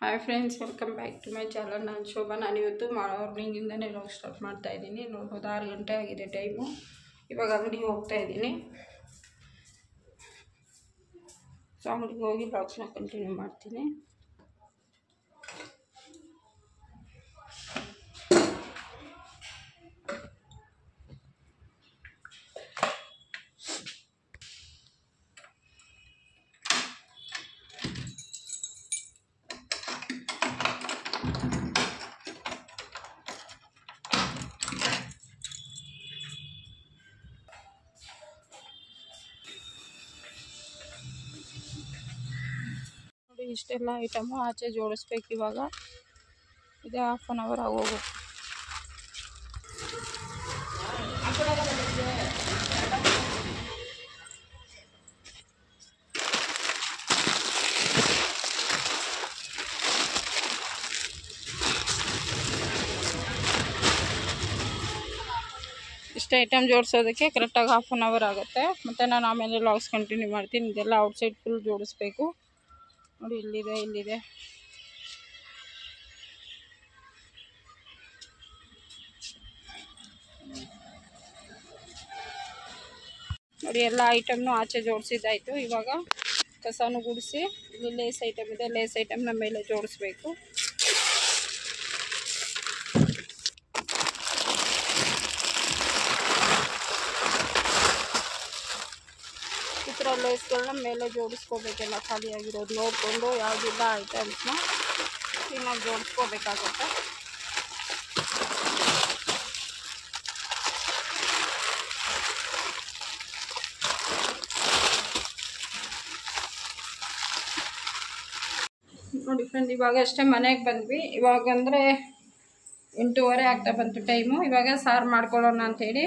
Hi friends welcome back to my channel ನಾನು ಶೋಭಾ. ನಾನು ಇವತ್ತು ಮಾರ್ನಿಂಗಿಂದನೇ ಲಾಗ್ ಸ್ಟಾರ್ಟ್ ಮಾಡ್ತಾ ಇದ್ದೀನಿ. ನೋಡ್ಬೋದು? ಆರು ಗಂಟೆ ಆಗಿದೆ ಟೈಮು ಇವಾಗ ಅಂಗಡಿಗೆ ಹೋಗ್ತಾ ಇದ್ದೀನಿ. ಸೊ ಅಂಗಡಿಗೆ ಹೋಗಿ ಲಾಗ್ಸ್ನ ಕಂಟಿನ್ಯೂ ಮಾಡ್ತೀನಿ. ಇಷ್ಟೆಲ್ಲ ಐಟಮು ಆಚೆ ಜೋಡಿಸ್ಬೇಕು ಇವಾಗ ಇದೇ ಹಾಫ್ ಆನ್ ಅವರ್ ಆಗೋಗುತ್ತೆ ಇಷ್ಟು ಐಟಮ್ ಜೋಡಿಸೋದಕ್ಕೆ ಕರೆಕ್ಟಾಗಿ ಹಾಫ್ ಆನ್ ಅವರ್ ಆಗುತ್ತೆ. ಮತ್ತು ನಾನು ಆಮೇಲೆ ಲಾಗ್ಸ್ ಕಂಟಿನ್ಯೂ ಮಾಡ್ತೀನಿ. ಇದೆಲ್ಲ ಔಟ್ಸೈಡ್ ಫುಲ್ ಜೋಡಿಸ್ಬೇಕು. ನೋಡಿ, ಇಲ್ಲಿದೆ ಇಲ್ಲಿದೆ. ನೋಡಿ, ಎಲ್ಲ ಐಟಮ್ನು ಆಚೆ ಜೋಡಿಸಿದ್ದಾಯಿತು. ಇವಾಗ ಕಸನು ಗುಡಿಸಿ, ಇಲ್ಲಿ ಲೇಸ್ ಐಟಮ್ ಇದೆ. ಲೇಸ್ ಐಟಮ್ನ ಮೇಲೆ ಜೋಡಿಸ್ಬೇಕು. ಥರ ಲೇಸ್ಗಳನ್ನ ಮೇಲೆ ಜೋಡಿಸ್ಕೋಬೇಕೆಲ್ಲ ಖಾಲಿಯಾಗಿರೋದು ನೋಡಿಕೊಂಡು ಯಾವುದಿಲ್ಲ ಐಟಮ್ಸ್ನ ಚೆನ್ನಾಗಿ ಜೋಡಿಸ್ಕೋಬೇಕಾಗುತ್ತೆ. ನೋಡಿ ಫ್ರೆಂಡ್ ಇವಾಗ ಅಷ್ಟೇ ಮನೆಗೆ ಬಂದ್ವಿ. ಇವಾಗ ಅಂದರೆ ಎಂಟೂವರೆ ಆಗ್ತಾ ಬಂತು ಟೈಮು ಇವಾಗ ಸಾರು ಮಾಡ್ಕೊಳ್ಳೋಣ ಅಂಥೇಳಿ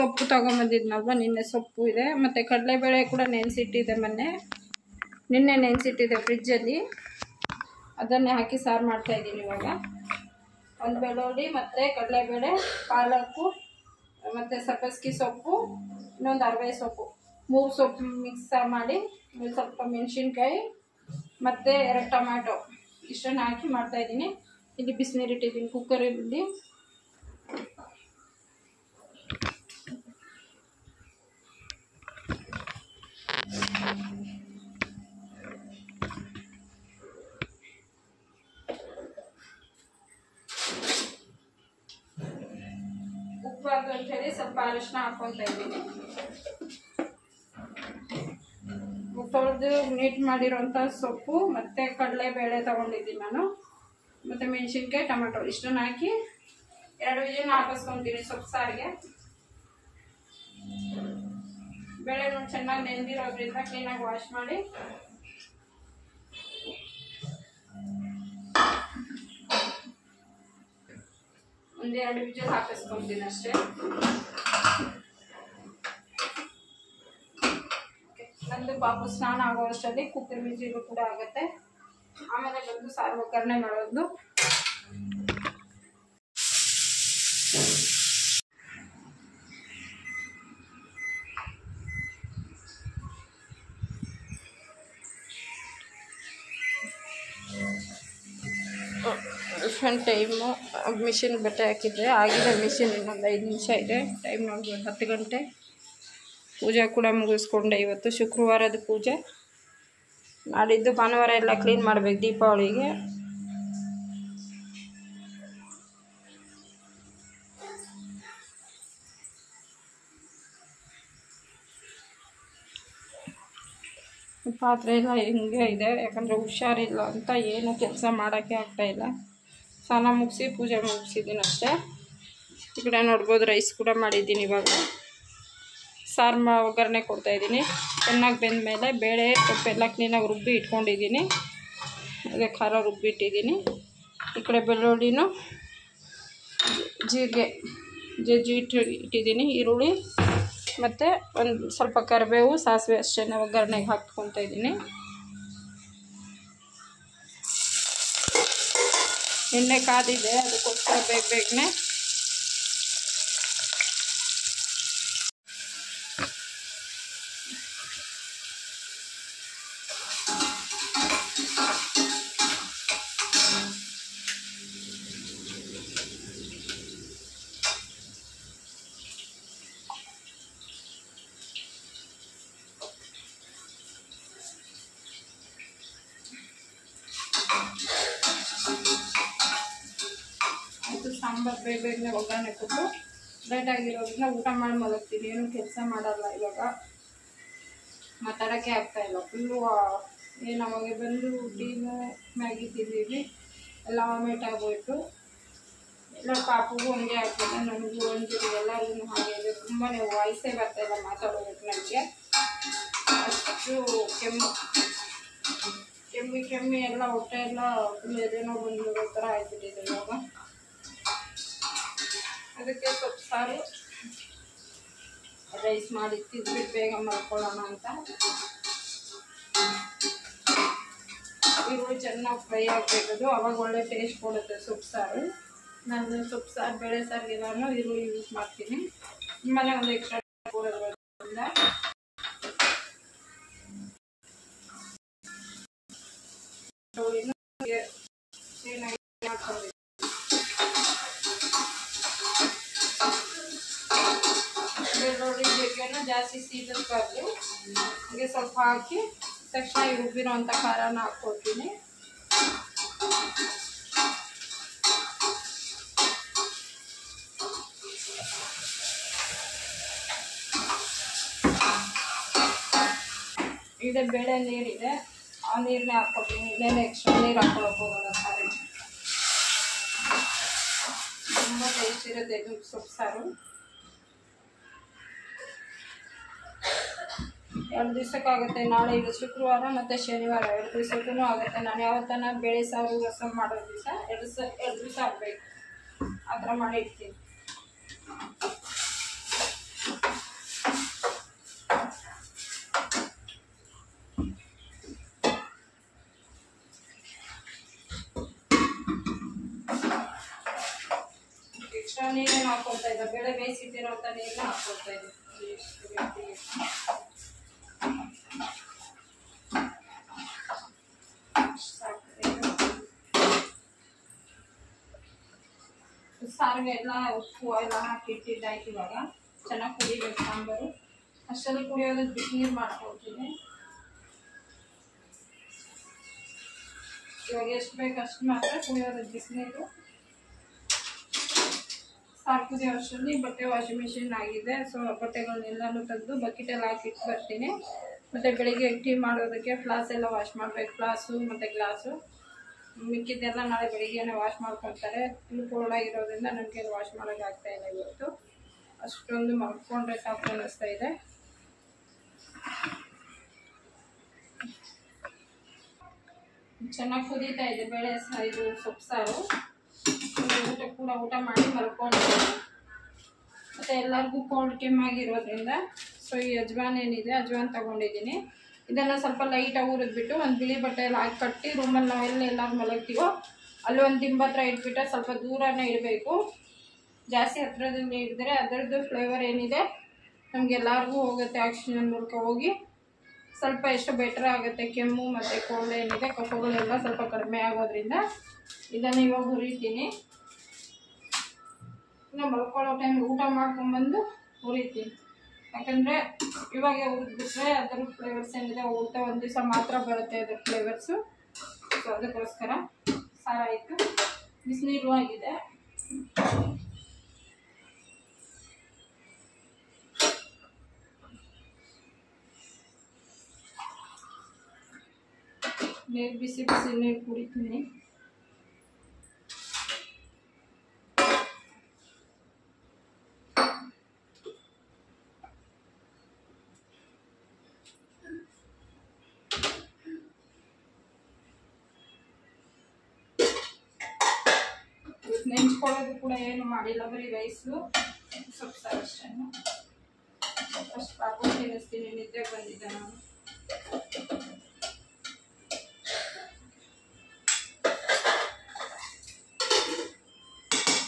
ಸೊಪ್ಪು ತೊಗೊಂಬಂದಿದ್ನಲ್ವ? ನಿನ್ನೆ ಸೊಪ್ಪು ಇದೆ. ಮತ್ತು ಕಡಲೆಬೇಳೆ ಕೂಡ ನೆನೆಸಿಟ್ಟಿದೆ ಮೊನ್ನೆ. ನಿನ್ನೆ ನೆನೆಸಿಟ್ಟಿದೆ ಫ್ರಿಜ್ಜಲ್ಲಿ. ಅದನ್ನೇ ಹಾಕಿ ಸಾರು ಮಾಡ್ತಾಯಿದ್ದೀನಿ ಇವಾಗ. ಒಂದು ಬೆಳ್ಳುಳ್ಳಿ, ಮತ್ತು ಕಡಲೆಬೇಳೆ ಪಾಲಕ್ಕು ಮತ್ತು ಸಬ್ಬಸ್ಗಿ ಸೊಪ್ಪು, ಇನ್ನೊಂದು ಅರವೆ ಸೊಪ್ಪು. ಮೂರು ಸೊಪ್ಪು ಮಿಕ್ಸ್ ಮಾಡಿ ಸ್ವಲ್ಪ ಮೆಣಸಿನ್ಕಾಯಿ, ಮತ್ತು ಎರಡು ಟೊಮ್ಯಾಟೊ. ಇಷ್ಟನ್ನು ಹಾಕಿ ಮಾಡ್ತಾಯಿದ್ದೀನಿ ಇಲ್ಲಿ ಬಿಸಿನೀರು ಇಟ್ಟಿದ್ದೀನಿ ಕುಕ್ಕರಲ್ಲಿ ಸ್ವಲ್ಪ ಅರಿಶಿನ ಹಾಕ್ಕೊತಾ ಇದ್ದೀನಿ. ತೊಳೆದು ನೀಟ್ ಮಾಡಿರೋಂಥ ಸೊಪ್ಪು ಮತ್ತು ಕಡಲೆಬೇಳೆ ತೊಗೊಂಡಿದ್ದೀನಿ ನಾನು. ಮತ್ತು ಮೆಣಸಿನ್ಕಾಯಿ, ಟೊಮೆಟೊ ಇಷ್ಟನ್ನು ಹಾಕಿ ಎರಡು ವಿಜಿಲ್ ಹಾಕಿಸ್ಕೊತೀನಿ ಸೊಪ್ಪು ಸಾರಿಗೆ. ಬೇಳೆನೂ ಚೆನ್ನಾಗಿ ನೆಂದಿರೋದ್ರಿಂದ ಕ್ಲೀನಾಗಿ ವಾಶ್ ಮಾಡಿ. ಒಂದೆರಡು ವಿಜಲ್ ಹಾಕಿಸ್ಕೊತೀನಿ ಅಷ್ಟೇ. ನಂದು ಪಾಪು ಸ್ನಾನ ಆಗೋ ಅಷ್ಟರಲ್ಲಿ ಕುಕ್ಕರ್ ಕೂಡ ಆಗುತ್ತೆ. ಆಮೇಲೆ ಬಂದು ಸಾರು ಒಗ್ಗರಣೆ ಮಾಡೋದು. ಡಿಫ್ರೆಂಟ್ ಟೈಮು ಮಿಷಿನ್ ಬಟ್ಟೆ ಹಾಕಿದ್ದೆ ಆಗಿದೆ ಮಿಷಿನ್ ಇನ್ನೊಂದು ಐದು ನಿಮಿಷ ಇದೆ. ಟೈಮ್ ನೋಡ್ಬೋದು, ಹತ್ತು ಗಂಟೆ. ಪೂಜೆ ಕೂಡ ಮುಗಿಸ್ಕೊಂಡೆ ಇವತ್ತು, ಶುಕ್ರವಾರದ ಪೂಜೆ. ನಾಡಿದ್ದು ಭಾನುವಾರ ಎಲ್ಲ ಕ್ಲೀನ್ ಮಾಡಬೇಕು ದೀಪಾವಳಿಗೆ. ಪಾತ್ರೆ ಎಲ್ಲ ಹಿಂಗೆ ಇದೆ, ಯಾಕಂದರೆ ಹುಷಾರಿಲ್ಲ ಅಂತ ಏನು ಕೆಲಸ ಮಾಡೋಕ್ಕೆ ಆಗ್ತಾಯಿಲ್ಲ ಸ್ನಾನ ಮುಗಿಸಿ ಪೂಜೆ ಮುಗಿಸಿದ್ದೀನಿ ಅಷ್ಟೇ. ಈ ಕಡೆ ನೋಡ್ಬೋದು ರೈಸ್ ಕೂಡ ಮಾಡಿದ್ದೀನಿ ಇವಾಗ. ಸಾರು ಮಾ ಒಗ್ಗರಣೆ ಕೊಡ್ತಾಯಿದ್ದೀನಿ ಚೆನ್ನಾಗಿ ಬೆಂದ ಮೇಲೆ ಬೇಳೆ, ಸೊಪ್ಪೆಲ್ಲ ಕ್ಲೀನಾಗಿ ರುಬ್ಬಿ ಇಟ್ಕೊಂಡಿದ್ದೀನಿ. ಅದೇ ಖಾರ ರುಬ್ಬಿಟ್ಟಿದ್ದೀನಿ. ಈ ಕಡೆ ಬೆಳ್ಳುಳ್ಳಿನೂ ಜೀರಿಗೆ ಜಜ್ಜಿ ಇಟ್ಟು ಇಟ್ಟಿದ್ದೀನಿ. ಈರುಳ್ಳಿ ಮತ್ತು ಒಂದು ಸ್ವಲ್ಪ ಕರಿಬೇವು, ಸಾಸಿವೆ ಅಷ್ಟೇ ಒಗ್ಗರಣೆಗೆ ಹಾಕ್ಕೊತಾ ಇದ್ದೀನಿ. ಎಣ್ಣೆ ಕಾದಿದೆ ಅದಕ್ಕೋಸ್ಕರ ಬೇಗ ಬೇಗನೆ ಸಾಂಬಾರು ಬೇಗ ಬೇಗನೆ ಒಗ್ಗರಣೆ ಕೊಟ್ಟು ಆಗಿರೋದ್ರಿಂದ ಊಟ ಮಾಡಿ ಮಲಗ್ತೀನಿ. ಏನು ಕೆಲಸ ಮಾಡಲ್ಲ ಇವಾಗ. ಮಾತಾಡೋಕ್ಕೆ ಆಗ್ತಾ ಇಲ್ಲ. ಫುಲ್ಲು ಏನು ಅವಾಗ ಬಂದು ಟೀನು ಮ್ಯಾಗಿ ತಿಂದಿದ್ವಿ. ಎಲ್ಲ ವಾಮಿಟ್ ಆಗೋಯ್ತು ಎಲ್ಲ ಪಾಪುಗೂ ಹಂಗೆ ಆಗ್ತದೆ ನನಗೂ ಒಂದು ಎಲ್ಲರಿಗೂ ಹಾಗೆ ಇದೆ. ತುಂಬಾ ವಾಯ್ಸೇ ಬರ್ತಾ ಇಲ್ಲ ಮಾತಾಡೋದಕ್ಕೆ ನನಗೆ. ಅಷ್ಟು ಕೆಮ್ಮು. ಕೆಮ್ಮಿ ಕೆಮ್ಮಿ ಎಲ್ಲ ಹೊಟ್ಟೆ ಎಲ್ಲ ಫುಲ್ ಎದೆನೋ ಬಂದಿರೋ ಥರ ಆಗ್ಬಿಟ್ಟಿದೆ ಇವಾಗ. ಅದಕ್ಕೆ ಸೊಪ್ಪು ಸಾರು ರೈಸ್ ಮಾಡಿ ತಿಂದ್ಬಿಟ್ಟು ಬೇಗ ಮಾಡ್ಕೊಳ್ಳೋಣ ಅಂತ. ಈರುಳ್ಳಿ ಚೆನ್ನಾಗಿ ಫ್ರೈ ಆಗಬೇಕದು, ಅವಾಗ ಒಳ್ಳೆ ಟೇಸ್ಟ್ ಕೊಡುತ್ತೆ ಸೊಪ್ಪು ಸಾರು. ನಾನು ಸೊಪ್ಪು ಸಾರು, ಬೇಳೆ ನಾನು ಈರುಳ್ಳಿ ಯೂಸ್ ಮಾಡ್ತೀನಿ. ನಿಮ್ಮನೆ ಒಂದು ಎಕ್ಸ್ಟ್ರಾ ಕೊಡೋದ್ರಿಂದ ಏನಾಗಿ ಕ್ಲೀನಾಗಿ ಜೀರಿಗೆನ ಜಾಸ್ತಿ ಸೀದಿಸ್ಬಾರ್ದು ಹಾಗೆ ಸ್ವಲ್ಪ ಹಾಕಿ ತಕ್ಷಣ ಈ ರುಬ್ಬಿರೋಂಥ ಖಾರನ ಹಾಕ್ಕೊಡ್ತೀನಿ. ಇದೆ ಬೇಳೆ ನೀರಿದೆ. ಆ ನೀರನ್ನೇ ಹಾಕ್ಕೊಡ್ತೀನಿ. ಇನ್ನೇನು ಎಕ್ಸ್ಟ್ರಾ ನೀರು ಹಾಕ್ಕೊಳಕ್ಕೆ ಹೋಗೋಲ್ಲ ಸಾರಿ ತುಂಬ ಟೇಸ್ಟ್ ಇರುತ್ತೆ ಸೊಪ್ಪು ಸಾರು ಎರಡು ದಿವಸಕ್ಕಾಗುತ್ತೆ ನಾಳೆ ಇದು ಶುಕ್ರವಾರ ಮತ್ತು ಶನಿವಾರ. ಎರಡು ದಿವಸಕ್ಕೂ ಆಗುತ್ತೆ. ನಾನು ಯಾವತ್ತನ ಬೆಳೆ ಸಾರು ರಸಂ ಮಾಡೋ ದಿವಸ ಎರಡು ಸ ಎರಡು ದಿವಸ ಆಗಬೇಕು. ಆ ಥರ ಮಾಡಿ ಇಡ್ತೀನಿ. ಎಕ್ಸ್ಟ್ರಾ ನೀರೇನು ಹಾಕೊಳ್ತಾ ಬೆಳೆ ಬೇಳೆ ಅಂತ ನೀರನ್ನ ಹಾಕೊಳ್ತಾ ಇದ್ದೀನಿ ಎಷ್ಟು ರೀತಿ ಸಾರಿಗೆ ಎಲ್ಲ ಉಪ್ಪು ಎಲ್ಲ ಹಾಕಿ ಇಟ್ಟಿದ್ದಾಯ್ತು ಇವಾಗ. ಚೆನ್ನಾಗಿ ಕುಡಿಬೇಕು ಸಾಂಬಾರು. ಅಷ್ಟರಲ್ಲಿ ಕುಡಿಯೋದು ಬಿಸಿನೀರು ಮಾಡ್ಕೊಳ್ತೀನಿ. ಇವಾಗ ಎಷ್ಟು ಬೇಕು ಅಷ್ಟು ಮಾತ್ರ ಕುಡಿಯೋದು ಬಿಸಿನೀರು. ಸಾರು ಕುದಿಯೋ ಅಷ್ಟರಲ್ಲಿ ಬಟ್ಟೆ ವಾಷಿಂಗ್ ಮಿಷಿನ್ ಆಗಿದೆ. ಸೊ ಬಟ್ಟೆಗಳನ್ನೆಲ್ಲನೂ ತೆಗೆದು ಬಕೆಟಲ್ಲಿ ಹಾಕಿಟ್ಟು ಬರ್ತೀನಿ. ಮತ್ತು ಬೆಳಿಗ್ಗೆ ಟೀ ಮಾಡೋದಕ್ಕೆ ಫ್ಲಾಸ್ ಎಲ್ಲ ವಾಶ್ ಮಾಡಬೇಕು. ಫ್ಲಾಸು ಮತ್ತು ಗ್ಲಾಸು. ಮಿಕ್ಕಿದ್ದೆಲ್ಲ ನಾಳೆ ಬೆಳಿಗ್ಗೆನೇ ವಾಶ್ ಮಾಡ್ಕೊಳ್ತಾರೆ. ಫುಲ್ ಕೋಲ್ಡ್ ಆಗಿರೋದ್ರಿಂದ ನನಗೆ ವಾಶ್ ಮಾಡೋಕೆ ಆಗ್ತಾ ಇಲ್ಲ ಇವತ್ತು. ಅಷ್ಟೊಂದು ಮಲ್ಕೊಂಡ್ರೆ ಸಾಕು ಅನ್ನಿಸ್ತಾ ಇದೆ. ಚೆನ್ನಾಗಿ ಕುದೀತಾ ಇದೆ ಬೇಳೆ ಇದು ಸೊಪ್ಪು ಸಾರು. ಊಟ ಕೂಡ ಊಟ ಮಾಡಿ ಮಲ್ಕೊಂಡು ಮತ್ತು ಎಲ್ಲರಿಗೂ ಕೋಲ್ಡ್ ಕೆಮ್ಮಾಗಿರೋದ್ರಿಂದ ಸೊ ಈ ಅಜ್ವಾನ್ ಏನಿದೆ ಅಜ್ವಾನ್ ತಗೊಂಡಿದ್ದೀನಿ. ಇದನ್ನು ಸ್ವಲ್ಪ ಲೈಟಾಗಿ ಹುರಿದ್ಬಿಟ್ಟು ಒಂದು ಬಿಳಿ ಬಟ್ಟೆಯಲ್ಲಿ ಹಾಕಿ ಕಟ್ಟಿ ರೂಮಲ್ಲಿ ನಾವು ಎಲ್ಲಿ ಎಲ್ಲರೂ ಮಲಗ್ತೀವೋ, ಅಲ್ಲಿ ಒಂದು ದಿಂಬ ಹತ್ರ ಇಟ್ಬಿಟ್ಟು ಸ್ವಲ್ಪ ದೂರನೇ ಇಡಬೇಕು ಜಾಸ್ತಿ ಹತ್ರದಲ್ಲಿ ಇಡಿದ್ರೆ ಅದರದ್ದು ಫ್ಲೇವರ್ ಏನಿದೆ ನಮಗೆಲ್ಲರಿಗೂ ಹೋಗುತ್ತೆ ಆಕ್ಸಿಜನ್ ಮೂಲಕ ಹೋಗಿ. ಸ್ವಲ್ಪ ಎಷ್ಟು ಬೆಟರ್ ಆಗುತ್ತೆ, ಕೆಮ್ಮು ಮತ್ತು ಕೋಲ್ಡ್ ಏನಿದೆ ಕಫಗಳೆಲ್ಲ ಸ್ವಲ್ಪ ಕಡಿಮೆ ಆಗೋದ್ರಿಂದ ಇದನ್ನು ಇವಾಗ ಹುರಿತೀನಿ. ಇನ್ನು ಮಲ್ಕೊಳ್ಳೋ ಟೈಮ್ ಊಟ ಮಾಡ್ಕೊಂಬಂದು ಹುರಿತೀನಿ. ಯಾಕಂದರೆ ಇವಾಗ ಹುರಿದ್ಬಿಟ್ರೆ ಅದರ ಫ್ಲೇವರ್ಸ್ ಏನಿದೆ ಊಟ ಒಂದು ದಿವಸ ಮಾತ್ರ ಬರುತ್ತೆ ಅದ್ರ ಫ್ಲೇವರ್ಸು ಸೊ ಅದಕ್ಕೋಸ್ಕರ ಸಾರಾಯಿತು ಬಿಸಿನೀರು ಆಗಿದೆ ನೀರು ಬಿಸಿ ಬಿಸಿ ನೀರು ಕುಡಿತೀನಿ. ಕೂಡ ಏನು ಮಾಡಿಲ್ಲ, ಬರೀ ರೈಸು ಸ್ವಲ್ಪ ಸಾರು ಅಷ್ಟೇ ಫಸ್ಟ್ ಪಾಪು ತಿನ್ನಿಸ್ತೀನಿ ನಿದ್ದೆ ಬಂದಿದ್ದೆ ನಾನು.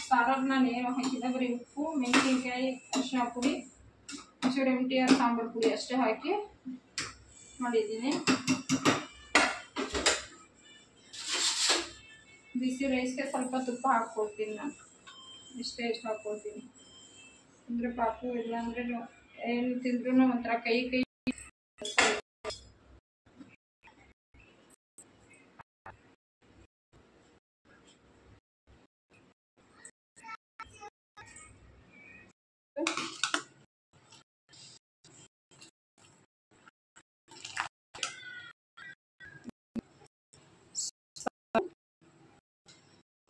ಸಾರಲ್ಲಿ ನಾನು ಏನು ಹಾಕಿಲ್ಲ ಬರೀ ಉಪ್ಪು, ಮೆಣಸಿನ್ಕಾಯಿ ಅರಿಶಿನ ಪುಡಿ, ಒಂಚೂರು ಎಂ ಟಿ ಆರ್ ಸಾಂಬಾರು ಪುಡಿ ಅಷ್ಟೇ ಹಾಕಿ ಮಾಡಿದ್ದೀನಿ. ಬಿಸಿ ರೈಸ್ಗೆ ಸ್ವಲ್ಪ ತುಪ್ಪ ಹಾಕ್ಕೊಡ್ತೀನಿ ನಾನು. ಇಷ್ಟ ಹಾಕೊಳ್ತೀನಿ ಅಂದರೆ ಪಾಪು ಇಲ್ಲ ಅಂದರೆ ಏನು ತಿಂದ್ರೂ ಒಂಥರ ಕೈ ಕೈ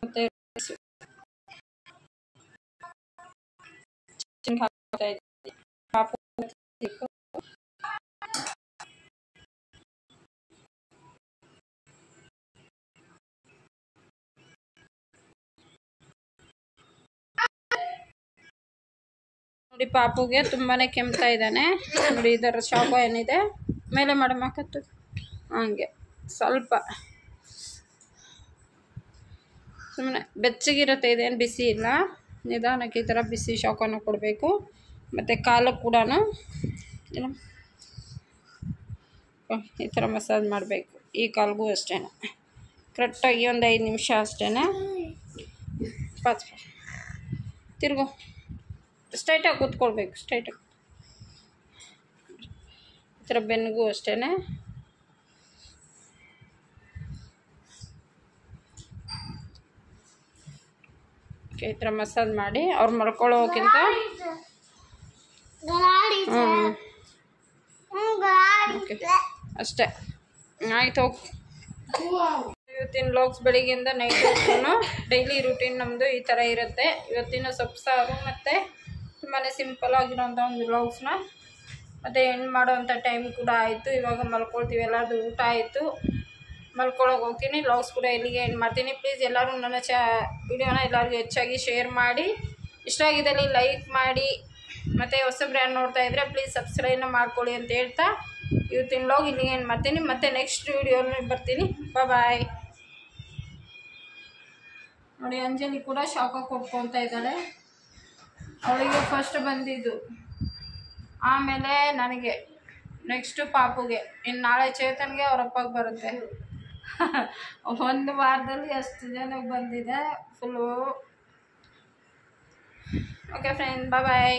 ಮತ್ತೆ ನೋಡಿ, ಪಾಪುಗೆ ತುಂಬಾನೇ ಕೆಮ್ತಾ ಇದ್ದಾನೆ. ನೋಡಿ, ಇದರ ಶಾಪ ಏನಿದೆ? ಮೇಲೆ ಮಾಡಮ್ಮ, ಕತ್ತು. ಹಂಗೆ, ಸ್ವಲ್ಪ. ಸುಮ್ಮನೆ ಬೆಚ್ಚಗಿರುತ್ತೆ, ಇದೇನು ಬಿಸಿ ಇಲ್ಲ. ನಿಧಾನಕ್ಕೆ ಈ ಥರ ಬಿಸಿ ಶಾಖವನ್ನು ಕೊಡಬೇಕು. ಮತ್ತು ಕಾಲಕ್ಕೆ ಕೂಡ ಈ ಥರ ಮಸಾಜ್ ಮಾಡಬೇಕು. ಈ ಕಾಲಿಗೂ ಅಷ್ಟೇ ಕರೆಕ್ಟಾಗಿ ಒಂದು ಐದು ನಿಮಿಷ ಅಷ್ಟೇ ಪಾತ್ ತಿರುಗು. ಸ್ಟ್ರೈಟಾಗಿ ಕೂತ್ಕೊಳ್ಬೇಕು ಸ್ಟ್ರೈಟಾಗಿ ಈ ಥರ ಬೆನ್ನಿಗೂ ಅಷ್ಟೇ ಈ ಥರ ಮಸಾಜ್ ಮಾಡಿ ಅವ್ರು ಮಲ್ಕೊಳ್ಳೋಕ್ಕಿಂತ ಓಕೆ. ಅಷ್ಟೇ. ಆಯ್ತು ಹೋಗಿ. ಇವತ್ತಿನ ಲಾಗ್ಸ್ ಬೆಳಿಗ್ಗೆಯಿಂದ ನೈಟ್ ಡೈಲಿ ರೂಟೀನ್ ನಮ್ಮದು ಈ ಥರ ಇರುತ್ತೆ. ಇವತ್ತಿನ ಸೊಪ್ಪು ಸಾರು ಮತ್ತು ತುಂಬಾ ಸಿಂಪಲ್ ಆಗಿರೋಂಥ ಒಂದು ವ್ಲಾಗ್ಸ್ನ ಮತ್ತು ಎಂಡ್ ಮಾಡೋವಂಥ ಟೈಮ್ ಕೂಡ ಆಯಿತು. ಇವಾಗ ಮಲ್ಕೊಳ್ತೀವಿ ಎಲ್ಲರದು ಊಟ ಆಯಿತು. ಮಲ್ಕೊಳಕ್ಕೆ ಹೋಗ್ತೀನಿ ಲವ್ಸ್ ಕೂಡ ಇಲ್ಲಿಗೆ ಎಂಡ್ ಮಾಡ್ತೀನಿ. ಪ್ಲೀಸ್ ಎಲ್ಲರೂ ನನ್ನ ಚ ವಿಡಿಯೋನ ಎಲ್ಲರಿಗೂ ಹೆಚ್ಚಾಗಿ ಶೇರ್ ಮಾಡಿ. ಇಷ್ಟ ಆಗಿದ್ದಲ್ಲಿ ಲೈಕ್ ಮಾಡಿ. ಮತ್ತು ಹೊಸ ಬ್ರ್ಯಾಂಡ್ ನೋಡ್ತಾ ಇದ್ದರೆ ಪ್ಲೀಸ್ ಸಬ್ಸ್ಕ್ರೈಬ್ನ ಮಾಡ್ಕೊಳ್ಳಿ ಅಂತ ಹೇಳ್ತಾ ಇವತ್ತಿನ ಲಾಗ್ ಇಲ್ಲಿಗೆ ಏನು ಮಾಡ್ತೀನಿ. ಮತ್ತು ನೆಕ್ಸ್ಟ್ ವಿಡಿಯೋನಲ್ಲಿ ಬರ್ತೀನಿ. ಬಾಯ್ ನೋಡಿ, ಅಂಜಲಿ ಕೂಡ ಶಾಖ ಕೊಟ್ಕೊತಾ ಇದ್ದಾಳೆ. ಅವಳಿಗೆ ಫಸ್ಟ್ ಬಂದಿದ್ದು. ಆಮೇಲೆ ನನಗೆ ನೆಕ್ಸ್ಟು ಪಾಪುಗೆ. ಇನ್ನು ನಾಳೆ ಚೇತನ್ಗೆ ಅವರಪ್ಪಗೆ ಬರುತ್ತೆ. ಒಂದು ವಾರದಲ್ಲಿ ಎಷ್ಟು ಜನಕ್ಕೆ ಬಂದಿದೆ. Full okay friend bye